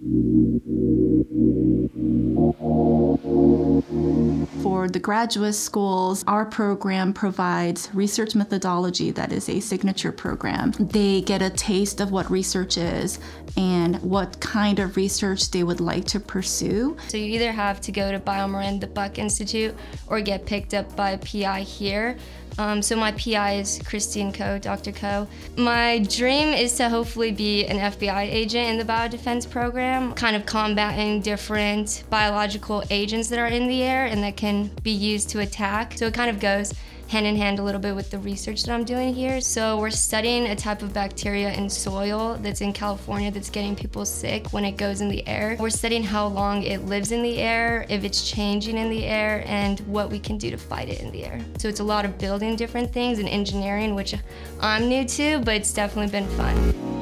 Thank you. The graduate schools, our program provides research methodology that is a signature program. They get a taste of what research is and what kind of research they would like to pursue. So you either have to go to BioMarin, the Buck Institute, or get picked up by a PI here. Um, so my PI is Christine Coe, Dr. Coe. My dream is to hopefully be an FBI agent in the biodefense program, kind of combating different biological agents that are in the air and that can be used to attack. So it kind of goes hand in hand a little bit with the research that I'm doing here. So we're studying a type of bacteria in soil that's in California that's getting people sick when it goes in the air. We're studying how long it lives in the air, if it's changing in the air, and what we can do to fight it in the air. So it's a lot of building different things and engineering, which I'm new to, but it's definitely been fun.